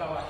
para.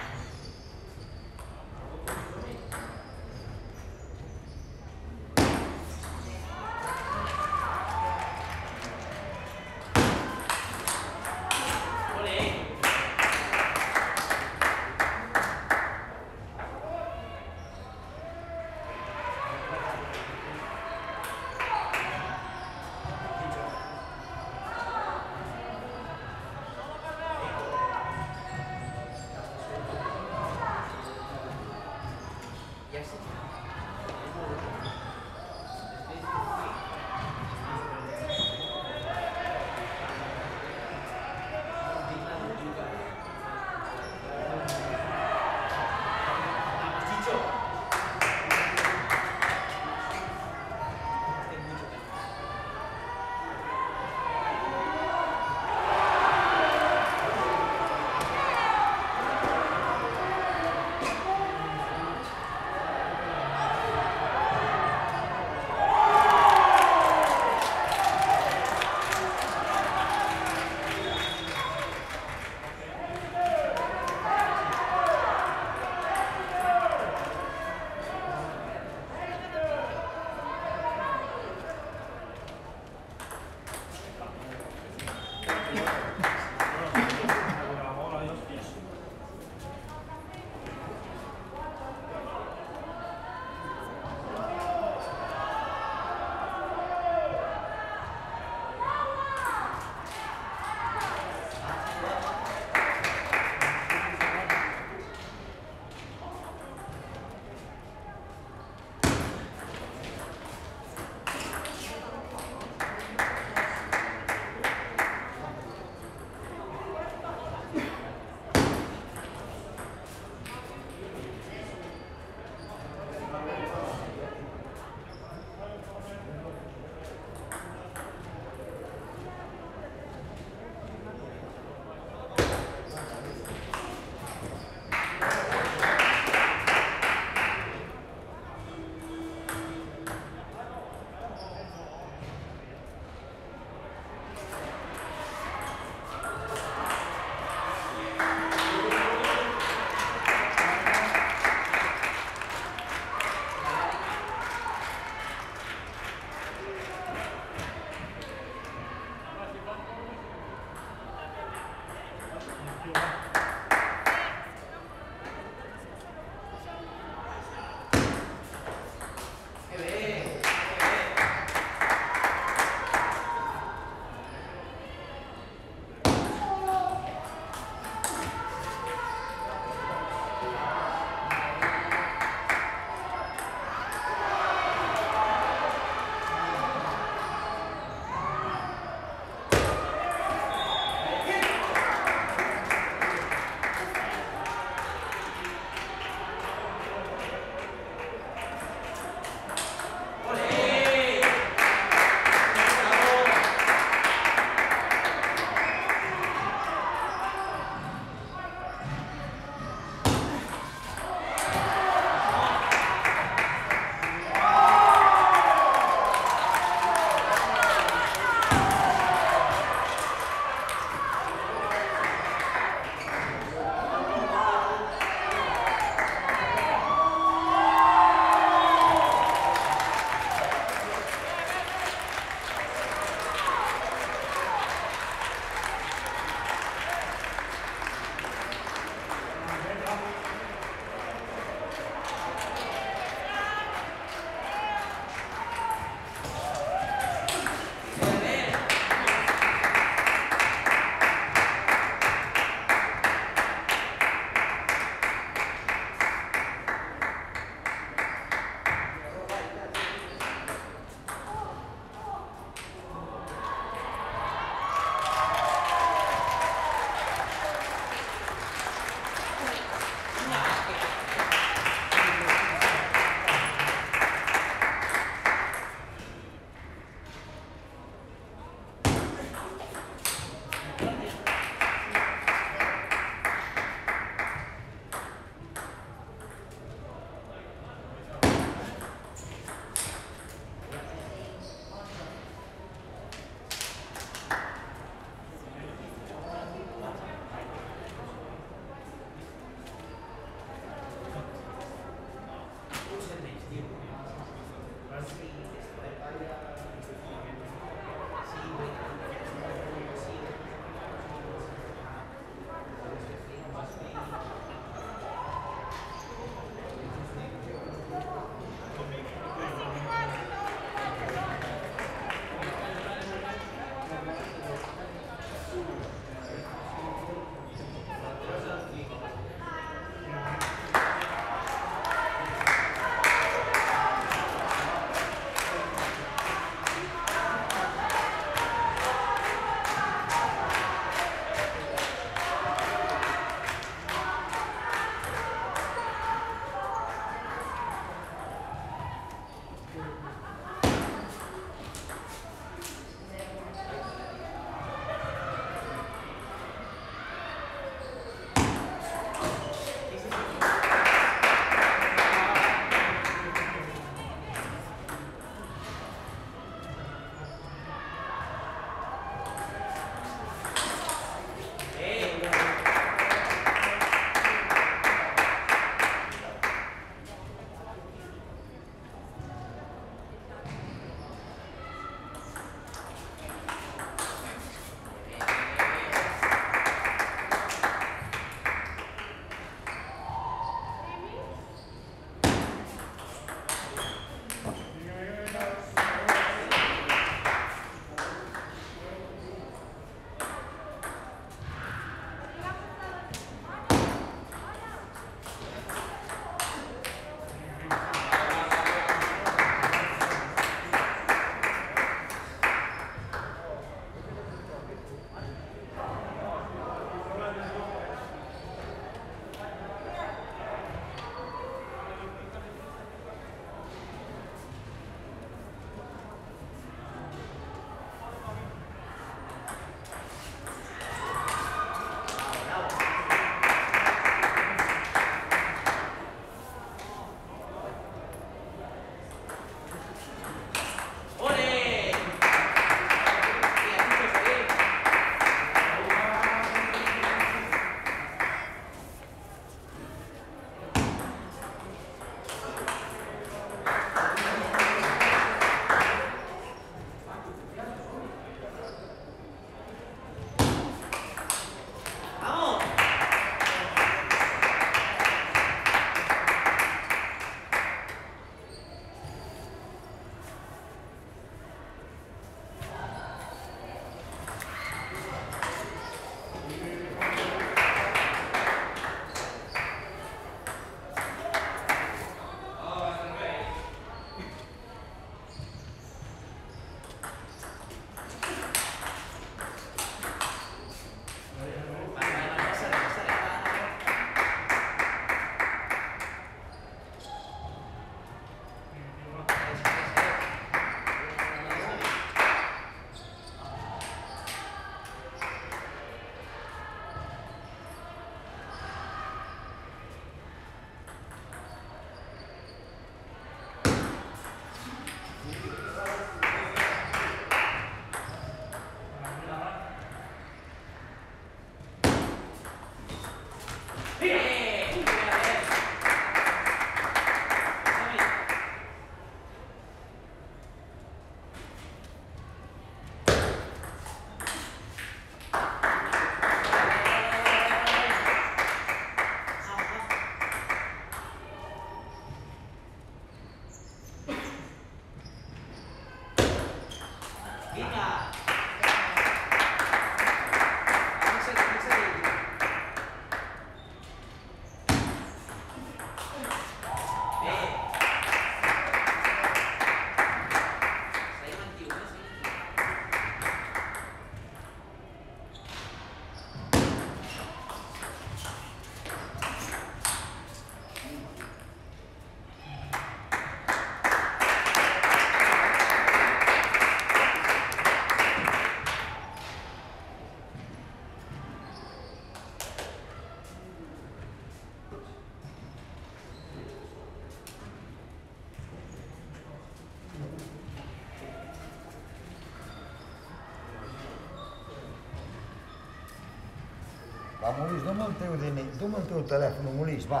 Molís, dóna'm el teu diner, dóna'm el teu telèfon, Molís, va.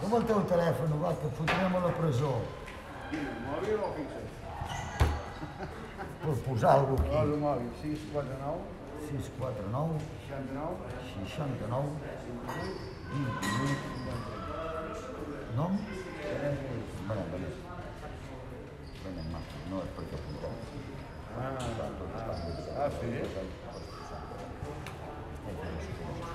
Dóna'm el teu telèfon, va, que fotrem a la presó. Quin, mòbil o fixes? Per posar alguna cosa aquí. El mòbil, 649... 649... 69... 69... 28... 28... Nom? Bé, bé. Bé, bé. no és perquè apuntar. Ah, ah, ah, sí?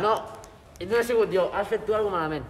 No no he sigut jo, has fet tu alguna malament.